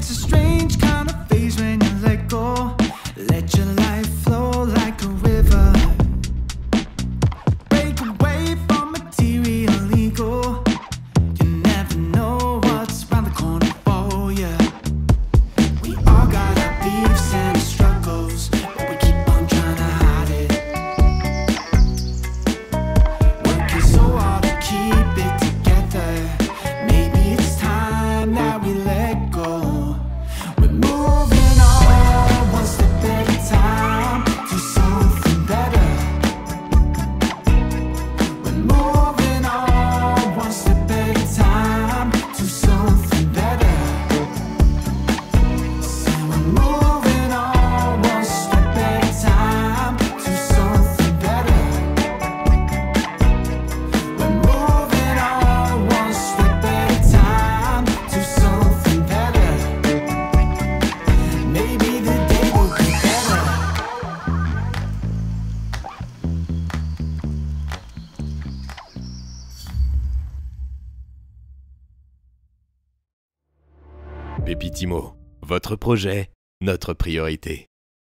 it's a strange Pépitimo, votre projet, notre priorité.